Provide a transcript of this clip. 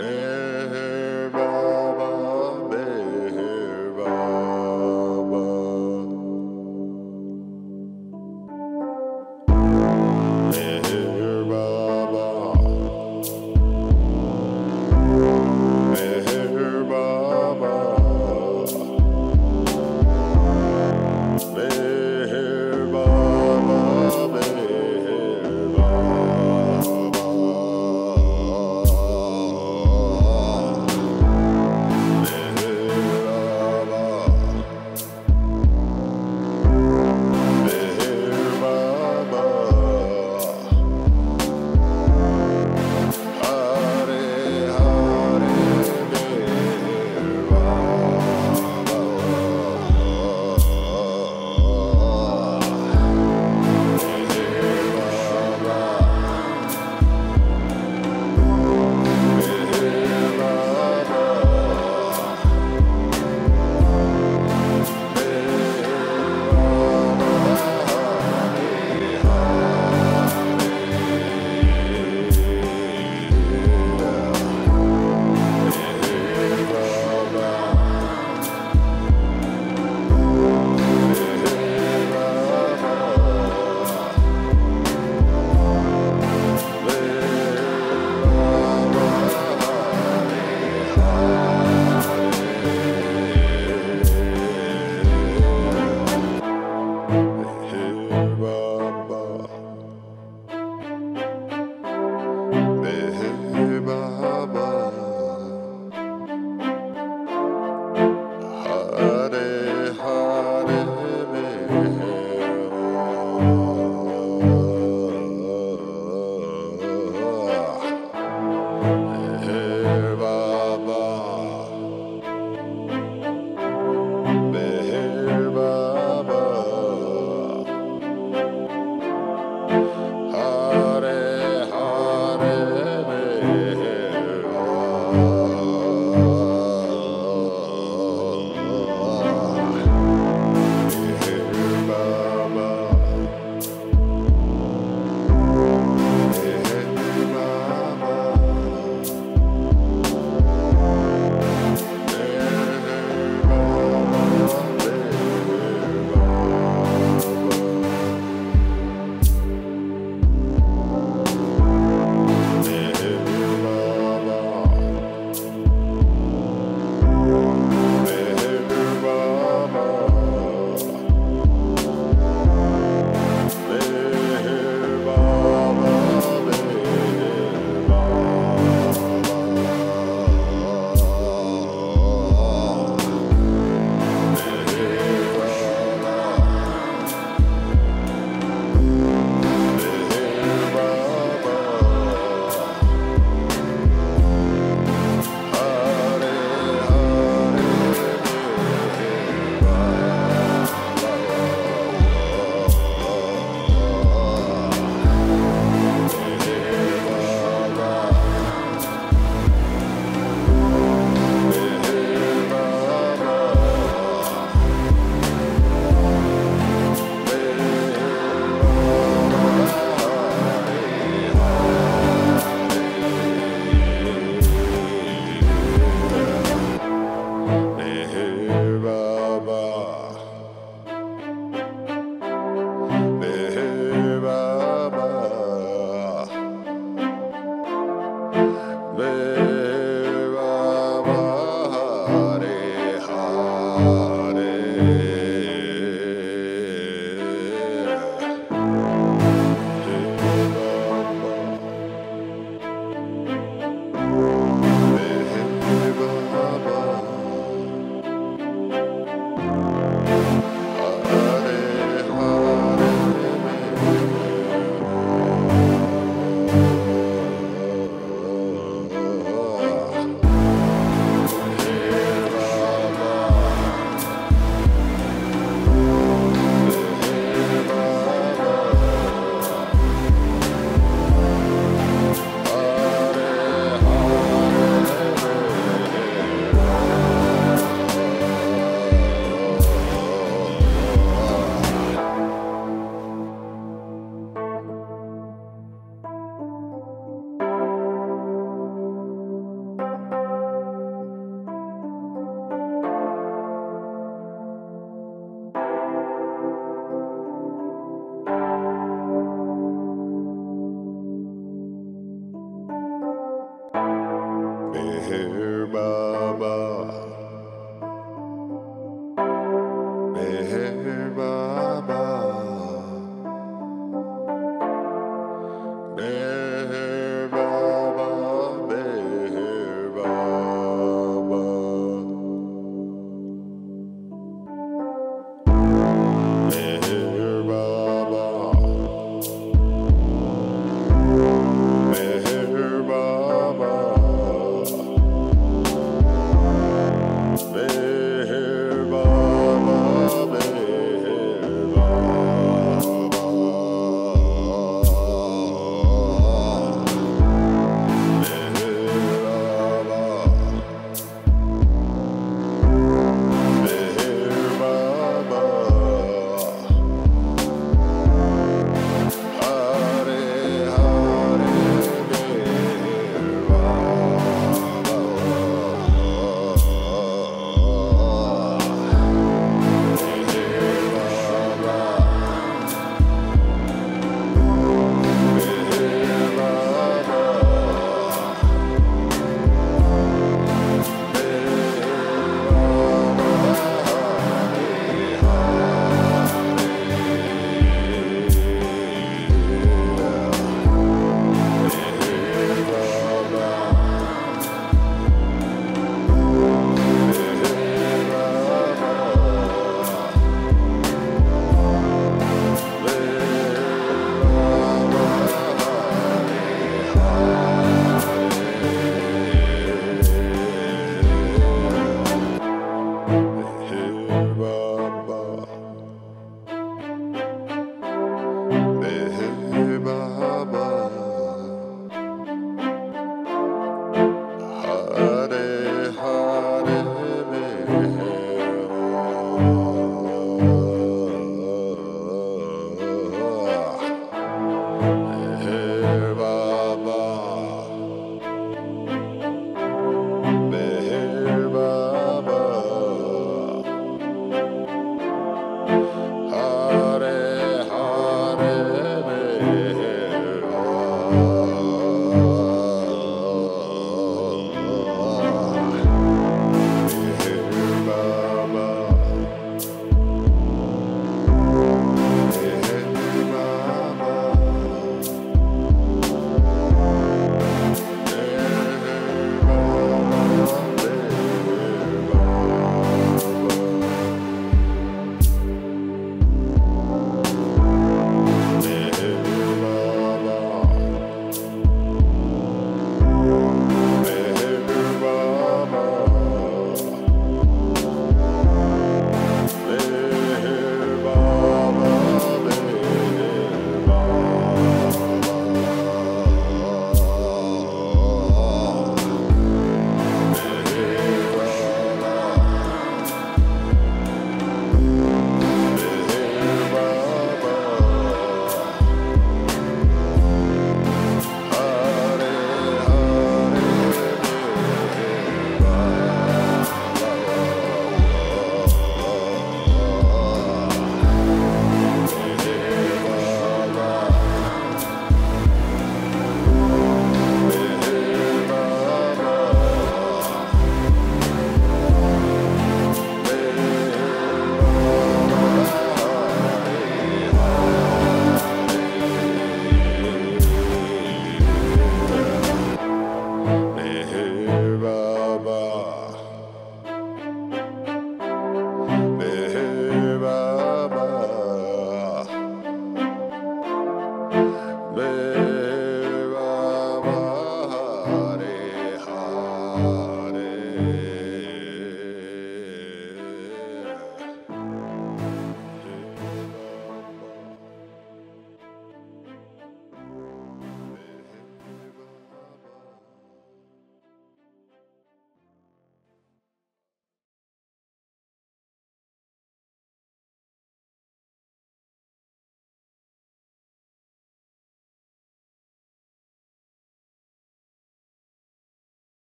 Yeah.